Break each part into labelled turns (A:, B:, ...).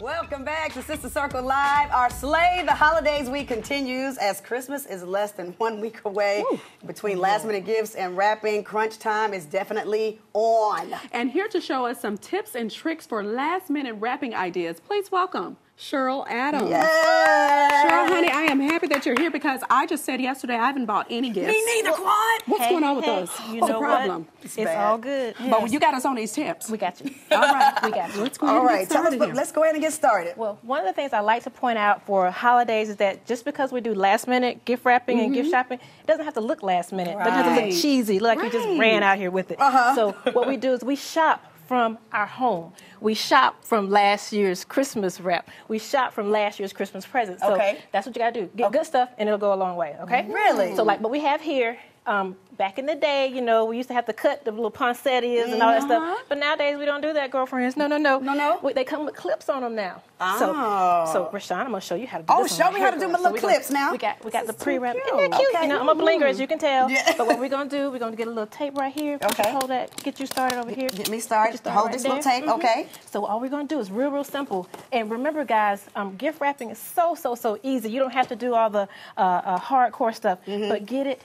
A: Welcome back to Sister Circle Live. Our Slay the Holidays Week continues as Christmas is less than one week away. Woo. Between last minute gifts and wrapping, crunch time is definitely on.
B: And here to show us some tips and tricks for last minute wrapping ideas, please welcome Cheryl Adams.
A: Yes.
B: Cheryl, honey, I am happy that you're here because I just said yesterday I haven't bought any gifts.
A: Me neither, Quad.
B: What's
C: hey,
B: going on with
C: hey,
B: us?
C: You
B: What's
C: know
B: the problem?
C: What? It's, it's all good.
B: Yes. But you got us on these tips.
C: We got you.
B: all right,
C: we got you.
B: Let's go ahead
A: all right,
B: and get started
A: tell us, let's go ahead and get started.
C: Well, one of the things I like to point out for holidays is that just because we do last minute gift wrapping mm-hmm. and gift shopping, it doesn't have to look last minute. Right. It doesn't have to look cheesy, look like right. you just ran out here with it.
A: Uh-huh.
C: So what we do is we shop from our home. We shop from last year's Christmas wrap. We shop from last year's Christmas present. So
A: okay.
C: that's what you gotta do. Get okay. good stuff and it'll go a long way, okay?
A: Really?
C: So like what we have here um, back in the day, you know, we used to have to cut the little poinsettias and all that stuff.
A: Uh-huh.
C: But nowadays we don't do that, girlfriends. No, no, no.
A: No, no.
C: We, they come with clips on them now.
A: Oh.
C: So, so Rashan, I'm gonna show you how to do
A: oh,
C: this.
A: Oh, show me how to do my little
C: so
A: clips
C: gonna,
A: now.
C: We got we got
A: this
C: the pre-wrap.
A: Cute.
C: Isn't that cute?
A: Okay.
C: You know, I'm a blinger, as you can tell.
A: Yeah.
C: But what we're gonna do, we're gonna get a little tape right here.
A: Okay.
C: Hold that. Get you started over here.
A: Get me started.
C: started
A: Hold
C: right
A: this
C: there.
A: little tape.
C: Mm-hmm.
A: Okay.
C: So all we're gonna do is real, real simple. And remember, guys, um, gift wrapping is so, so, so easy. You don't have to do all the uh, uh, hardcore stuff,
A: mm-hmm.
C: but get it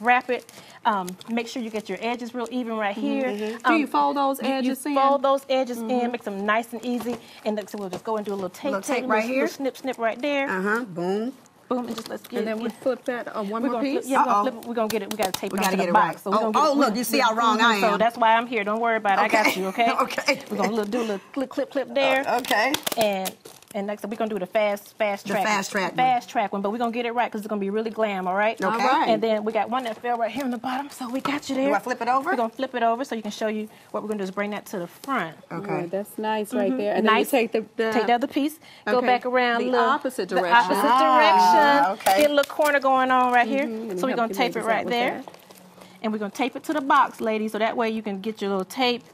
C: wrap it. Um, make sure you get your edges real even right
A: Mm-hmm,
C: here.
B: Mm-hmm. Um, do you fold those edges
C: you
B: in?
C: Fold those edges mm-hmm. in, make them nice and easy. And so we'll just go and do a little tape,
A: little tape
C: tape
A: right
C: little,
A: here.
C: Little snip, snip right there.
A: Uh huh. Boom.
C: Boom, and just let's get
B: And then
C: it.
B: we flip that uh, one
C: we're
B: more piece.
C: Flip, yeah, we're
A: Uh-oh.
C: gonna, flip we're gonna get it. We gotta tape
A: We
C: it
A: gotta
C: onto
A: get
C: the
A: it
C: box.
A: right.
C: So
A: Oh, oh,
C: it,
A: look, you see how wrong I am.
C: So that's why I'm here. Don't worry about it.
A: Okay.
C: I got you. Okay.
A: Okay.
C: We're gonna do a little clip, clip, clip there.
A: Uh, okay.
C: And and next we're gonna do the fast, fast
A: The
C: track.
A: fast track one.
C: Fast track one, but we're gonna get it right because it's gonna be really glam. All right.
A: Okay. All
B: right.
C: And then we got one that fell right here on the bottom, so we got you there.
A: Do I flip it over?
C: We're gonna flip it over so you can show you what we're gonna do is bring that to the front.
A: Okay.
B: Right, that's nice right there. And then
C: nice.
B: you take the, the
C: Take the other piece,
B: Okay.
C: go back around,
B: The
C: little-
B: opposite
C: The
B: direction.
C: opposite
A: Ah,
C: direction.
A: okay.
C: Get a little corner going on right here.
B: Let me
C: So we're gonna tape it right there,
B: that.
C: and we're gonna tape it to the box, ladies. So that way you can get your little tape.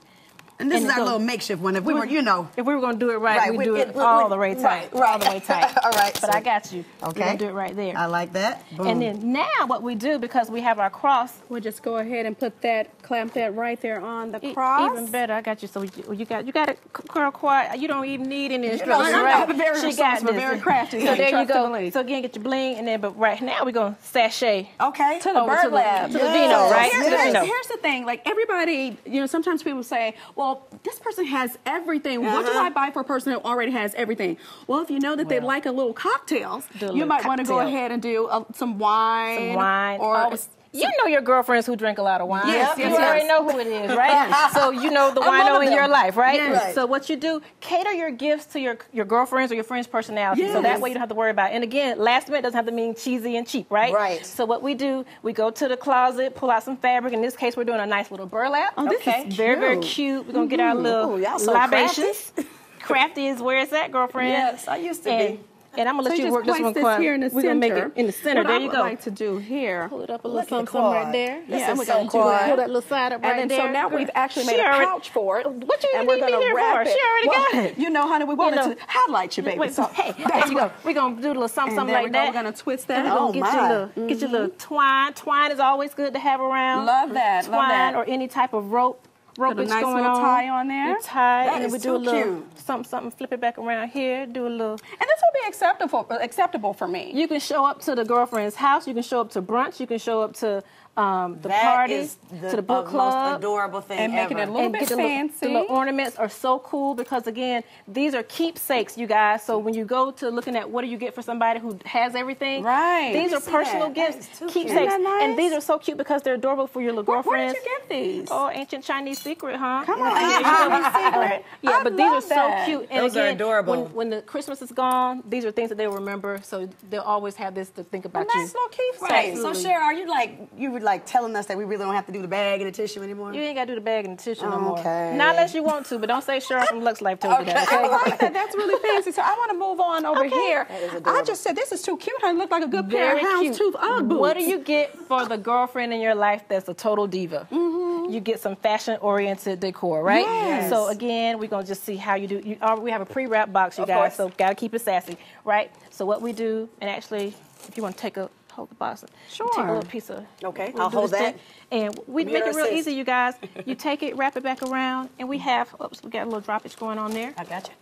A: And this
C: And
A: is our
C: go-
A: little makeshift one. If we were, you know.
C: If we were gonna do it right,
A: Right,
C: we'd do it,
A: it-
C: all the way
A: right,
C: tight, all the way tight.
A: All right,
C: But
A: so-
C: I got you.
A: Okay.
C: gonna do it right there.
A: I like that. Boom.
C: And then now what we do because we have our cross
B: We'll just go ahead and put that, clamp that right there on the
C: E-
B: cross.
C: Even better, I got you. So you, you got you got it, girl. Quiet. You don't even need any
A: know,
C: instructions,
A: I'm
C: right?
B: very
C: she got this.
B: very crafty,
C: So there you
B: Trust the
C: go. So again, get your bling, and then but right now we're gonna sashay
A: okay.
B: to the bird
C: to the,
B: lab.
C: to the vino, right?
A: Yes.
C: To the
B: Here's, here's the thing, like everybody, you know, sometimes people say, well, this person has everything. What do
A: Uh-huh.
B: I buy for a person who already has everything? Well, if you know that they like a little cocktails,
C: Do
B: you
C: little
B: might want to go ahead and do uh, some wine.
C: Some wine.
B: Or
C: Always- you know your girlfriends who drink a lot of wine.
B: Yes,
C: you
B: yes,
C: already know who it is, right? so you know the wino in your life, right?
B: Yes.
A: Right.
C: So what you do, cater your gifts to your your girlfriends or your friends' personality. So that way you don't have to worry about. It. And again, last minute doesn't have to mean cheesy and cheap, right?
A: Right.
C: So what we do, we go to the closet, pull out some fabric. In this case, we're doing a nice little burlap.
B: Oh, this
A: Okay.
B: is
C: Very, very
B: cute.
C: cute. We're gonna get our mm-hmm. little
A: Ooh, so
C: libations. Crafty is where it's at, girlfriend.
A: Yes, I used to
C: and,
A: be.
C: And I'm gonna
B: So
C: let
B: you
C: you work this one
B: this here in the
C: We're
B: center.
C: gonna make it in the center.
B: What
C: there
B: I
C: you go.
B: like to do here.
C: Pull it up a little something, something right there.
A: This
C: yeah, we're gonna
A: Quad.
C: pull that little side up right
B: and then
C: there.
B: so now we've actually made a pouch for it.
C: What you
B: and we're
C: need me
B: wrap
C: for?
B: it.
C: She already got it.
B: You know, honey, we wanted to highlight you, baby. So
C: hey, there you go. We're gonna do a little something, something like that.
B: We're gonna twist that.
C: we're
A: Oh, my.
C: your little, get your little twine. Twine is always good to have around.
B: Love that,
C: Twine or any type of rope. Rope
B: Put a
C: is
B: nice
C: going
B: little
C: on.
B: tie on there.
C: You tie,
A: That
C: and
A: is
C: we do a little
A: cute.
C: something, something. Flip it back around here. Do a little.
B: And this will be acceptable acceptable for me.
C: You can show up to the girlfriend's house. You can show up to brunch. You can show up to um, the
A: That
C: party,
A: is the,
C: to the book
A: uh,
C: club.
A: most adorable thing
B: And making
A: ever.
B: it a little
C: and
B: bit
C: get the little,
B: fancy.
C: the little ornaments are so cool because again, these are keepsakes, you guys. So when you go to looking at what do you get for somebody who has everything,
B: Right.
C: These are personal
A: that. That
C: gifts,
A: is too cute.
C: keepsakes,
B: Isn't that
C: and these are so cute because they're adorable for your little
B: Where, where
C: girlfriend.
B: did you get these?
C: Oh, ancient Chinese secret, huh?
B: Come on,
C: Yeah,
B: ancient Chinese secret.
C: Yeah,
B: I
C: but these are
B: love
C: so cute. And
A: Those are
C: again,
A: adorable.
C: When, when the Christmas is gone, these are things that they'll remember. So they'll always have this to think about
B: nice
C: you.
B: little keepsake.
A: Right. So,
C: Absolutely.
A: Cheryl, are you like you were like telling us that we really don't have to do the bag and the tissue anymore?
C: You ain't got to do the bag and the tissue no more.
A: Okay.
C: Not unless you want to, but don't say Cheryl from Lux Life told you that.
A: Okay.
B: I like that. That's really fancy. So I want to move on over here.
A: That is
B: I just said this is too cute. I look like a good pair of
C: cute.
B: houndstooth Ugg boots.
C: What do you get for the girlfriend in your life that's a total diva?
B: Mm-hmm.
C: You get some fashion-oriented decor, right?
B: Yes.
C: So again, we're gonna just see how you do. You, uh, we have a pre-wrap box, you
A: Of
C: guys.
A: course.
C: So gotta keep it sassy, right? So what we do, and actually, if you want to take a hold the box, Sure. take a little piece of.
A: Okay,
C: we'll
A: I'll
C: do
A: hold that.
C: thing. And we
A: Me
C: make it real
A: assist?
C: easy, you guys. You take it, wrap it back around, and we have. Oops, we got a little droppage going on there.
A: I got you.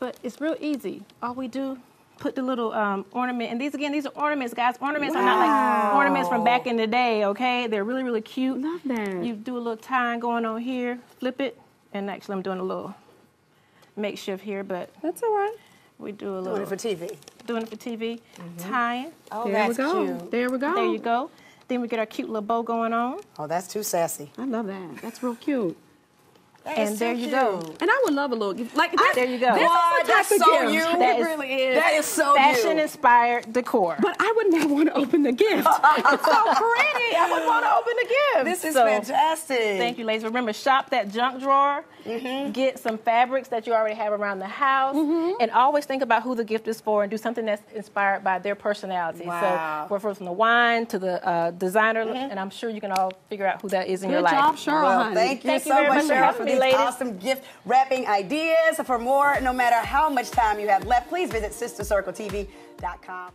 C: But it's real easy. All we do, put the little um, ornament, and these again, these are ornaments, guys. Ornaments are not like ornaments from back in the day, okay? They're really, really cute.
B: Love that.
C: You do a little tying going on here, flip it, and actually I'm doing a little makeshift here, but
B: That's all right.
C: We do a little
A: Doing it for TV.
C: doing it for TV, tying.
A: Oh,
B: there
A: that's
B: we go.
A: cute.
B: There we go.
C: There you go. Then we get our cute little bow going on,
A: Oh, that's too sassy.
B: I love that. That's real cute.
A: That
C: and
A: is
C: there
A: so
C: you go.
B: And I would love a little gift. Like this,
C: There you go.
B: This
A: Boy,
B: is the type
A: that's
B: of
A: so
B: gift.
A: you.
C: That
A: it
C: is-
A: really is. That is so
C: fashion
A: you.
C: inspired decor.
B: But I would not want to open the gift. it's so pretty. I would want to open the gift.
A: This is
C: So,
A: fantastic.
C: Thank you, ladies. Remember, shop that junk drawer.
A: Mm-hmm.
C: Get some fabrics that you already have around the house,
A: Mm-hmm.
C: and always think about who the gift is for, and do something that's inspired by their personality.
A: Wow.
C: So, we're from the wine to the uh, designer, and I'm sure you can all figure out who that is in your
B: Good
C: life.
B: job, Cheryl.
A: Well,
B: honey.
A: thank you
C: Thank you
A: so
C: very
A: much,
C: much
A: Cheryl, for
C: me,
A: these awesome gift wrapping ideas. For more, no matter how much time you have left, please visit SisterCircleTV.com.